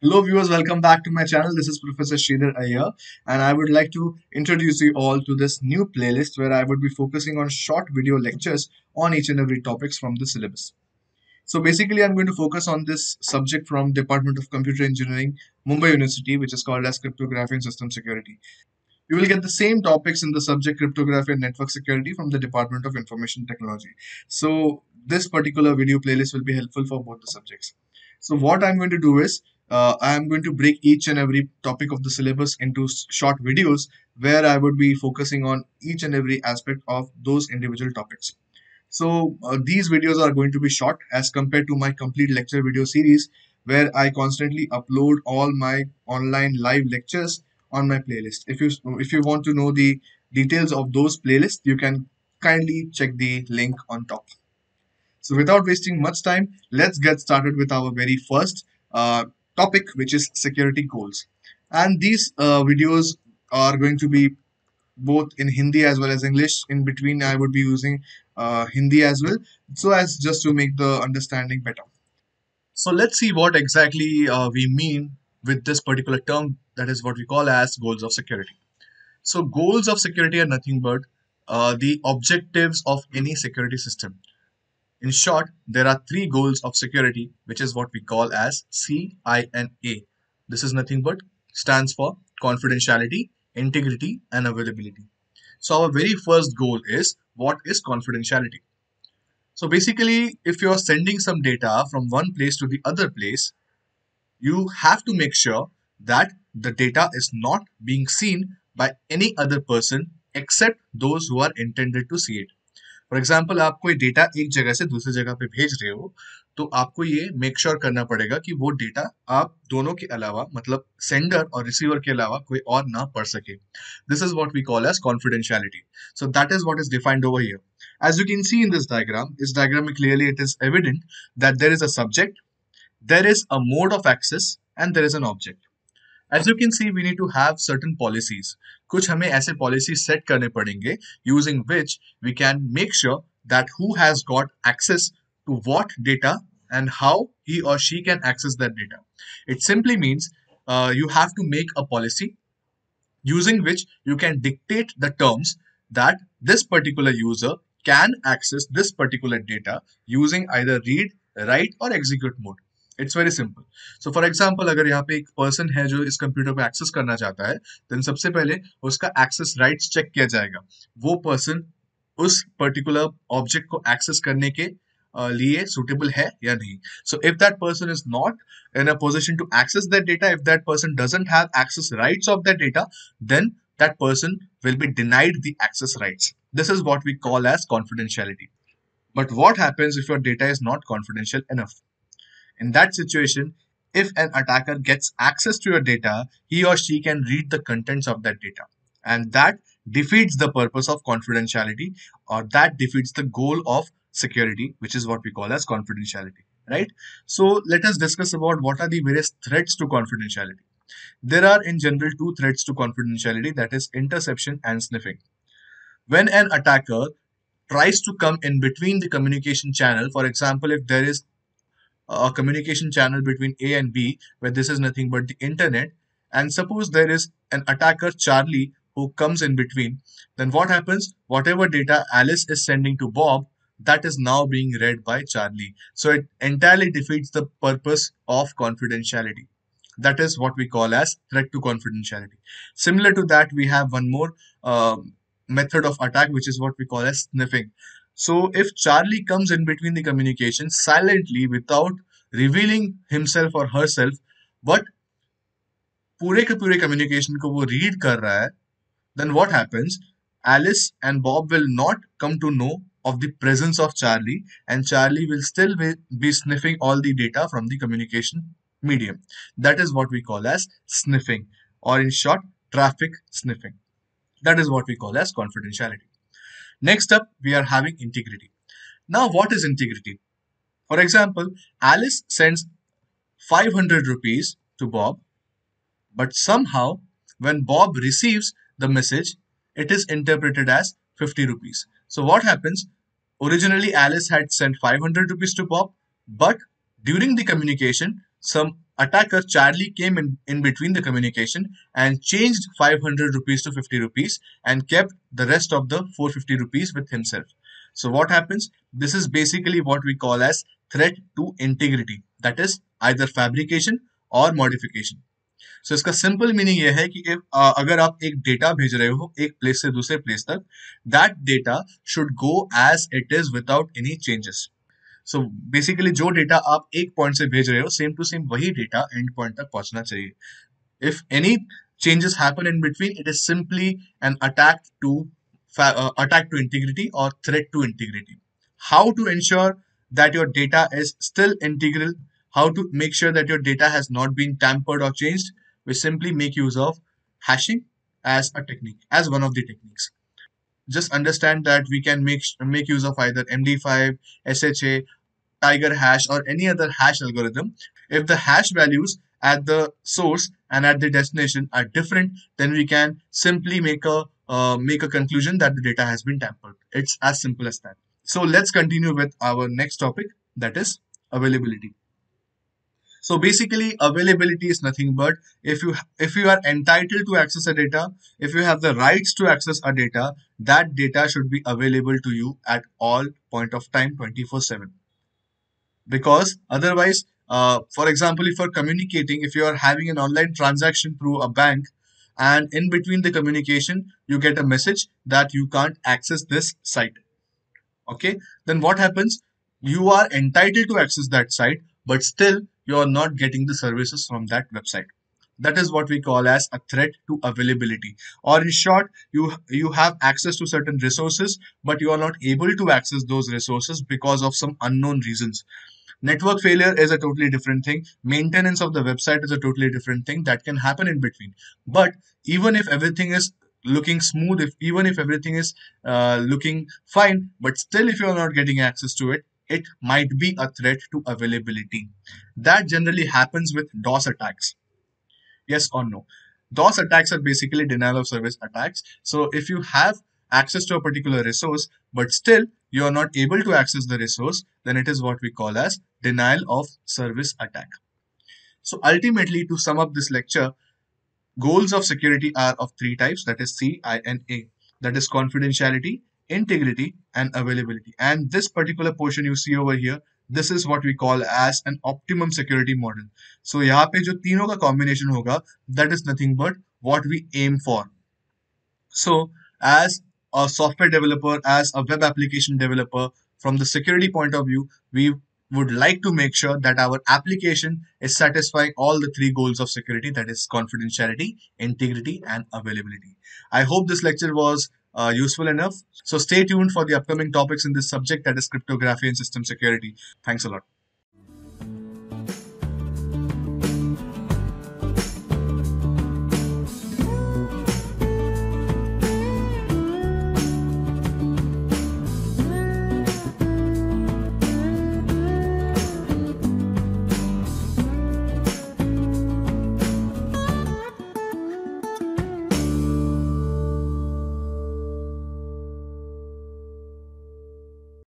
Hello viewers, welcome back to my channel. This is Professor Sridhar Iyer and I would like to introduce you all to this new playlist where I would be focusing on short video lectures on each and every topics from the syllabus. So basically I'm going to focus on this subject from Department of Computer Engineering, Mumbai University which is called as Cryptography and System Security. You will get the same topics in the subject cryptography and network security from the Department of Information Technology. So this particular video playlist will be helpful for both the subjects. So what I'm going to do is uh, I am going to break each and every topic of the syllabus into short videos where I would be focusing on each and every aspect of those individual topics. So uh, these videos are going to be short as compared to my complete lecture video series where I constantly upload all my online live lectures on my playlist. If you if you want to know the details of those playlists, you can kindly check the link on top. So without wasting much time, let's get started with our very first uh, topic which is security goals. And these uh, videos are going to be both in Hindi as well as English. In between I would be using uh, Hindi as well so as just to make the understanding better. So let's see what exactly uh, we mean with this particular term that is what we call as goals of security. So goals of security are nothing but uh, the objectives of any security system in short, there are three goals of security, which is what we call as CINA. This is nothing but stands for confidentiality, integrity, and availability. So our very first goal is what is confidentiality? So basically, if you're sending some data from one place to the other place, you have to make sure that the data is not being seen by any other person except those who are intended to see it. For example आप कोई data एक जगह से दूसरी जगह पे भेज रहे हो तो आपको ये मेक श्योर sure करना पड़ेगा कि वो डेटा आप दोनों के अलावा मतलब सेंडर और रिसीवर के अलावा कोई और ना पढ़ सके। This is what we call as confidentiality so that is what is defined over here as you can see in this diagram this diagram, clearly it is evident that there is a subject, there is a mode of access, and there is an object. As you can see, we need to have certain policies. कुछ हमें ऐसे policies set करने पड़ेंगे using which we can make sure that who has got access to what data and how he or she can access that data. It simply means uh, you have to make a policy using which you can dictate the terms that this particular user can access this particular data using either read, write or execute mode. It's very simple so for example अगर यहाँ पे एक person है जो इस computer को access करना चाहता है देन सबसे पहले उसका एक्सेस राइट्स चेक किया जाएगा वो पर्सन उस पर्टिकुलर ऑब्जेक्ट को एक्सेस करने के लिए सुटेबल है या नहीं so if that person is not in a position to access that data if that person doesn't have access rights of that data then that person will be denied the access rights. This is what we call as confidentiality. But what happens if your data is not confidential enough? In that situation, if an attacker gets access to your data, he or she can read the contents of that data. And that defeats the purpose of confidentiality or that defeats the goal of security, which is what we call as confidentiality, right? So let us discuss about what are the various threats to confidentiality. There are in general two threats to confidentiality that is interception and sniffing. When an attacker tries to come in between the communication channel, for example, if there is a communication channel between A and B, where this is nothing but the internet, and suppose there is an attacker Charlie who comes in between, then what happens? Whatever data Alice is sending to Bob, that is now being read by Charlie. So it entirely defeats the purpose of confidentiality. That is what we call as threat to confidentiality. Similar to that, we have one more uh, method of attack, which is what we call as sniffing. So if Charlie comes in between the communication silently without revealing himself or herself, but पूरे के पूरे communication को वो read कर रहा है, then what happens? Alice and Bob will not come to know of the presence of Charlie and Charlie will still be sniffing all the data from the communication medium. That is what we call as sniffing or in short traffic sniffing. That is what we call as confidentiality. Next up, we are having integrity. Now, what is integrity? For example, Alice sends 500 rupees to Bob, but somehow when Bob receives the message, it is interpreted as 50 rupees. So what happens? Originally, Alice had sent 500 rupees to Bob, but during the communication, some attacker Charlie came in, in between the communication and changed 500 rupees to 50 rupees and kept the rest of the 450 rupees with himself. So what happens? This is basically what we call as threat to integrity. That is either fabrication or modification. So so, इसका simple meaning ये है कि if, uh, अगर आप एक data भेज रहे हो एक प्लेस से दूसरे प्लेस तक that data should go as it is without any changes so basically जो डेटा आप एक पॉइंट से भेज रहे हो सेम टू सेम वही डेटा एंड पॉइंट तक पहुंचना चाहिए if any changes happen in between it is simply an attack to uh, attack to integrity or threat to integrity how to ensure that your data is still integral how to make sure that your data has not been tampered or changed we simply make use of hashing as a technique, as one of the techniques. Just understand that we can make make use of either MD5, SHA, Tiger hash, or any other hash algorithm. If the hash values at the source and at the destination are different, then we can simply make a uh, make a conclusion that the data has been tampered. It's as simple as that. So let's continue with our next topic, that is availability. So basically availability is nothing but if you if you are entitled to access a data, if you have the rights to access a data, that data should be available to you at all point of time 24/7. Because otherwise, uh, for example, if you're communicating, if you are having an online transaction through a bank, and in between the communication, you get a message that you can't access this site. Okay, then what happens? You are entitled to access that site, but still you are not getting the services from that website that is what we call as a threat to availability or in short you you have access to certain resources but you are not able to access those resources because of some unknown reasons network failure is a totally different thing maintenance of the website is a totally different thing that can happen in between but even if everything is looking smooth if even if everything is uh, looking fine but still if you are not getting access to it it might be a threat to availability. That generally happens with DOS attacks. Yes or no? DOS attacks are basically denial of service attacks. So if you have access to a particular resource, but still you are not able to access the resource, then it is what we call as denial of service attack. So ultimately, to sum up this lecture, goals of security are of three types, that is C, I, and A. That is confidentiality, integrity and availability and this particular portion you see over here this is what we call as an optimum security model so यहाँ पे जो तीनों का combination होगा that is nothing but what we aim for so as a software developer as a web application developer from the security point of view we would like to make sure that our application is satisfying all the three goals of security that is confidentiality integrity and availability i hope this lecture was uh, useful enough. So stay tuned for the upcoming topics in this subject that is cryptography and system security. Thanks a lot.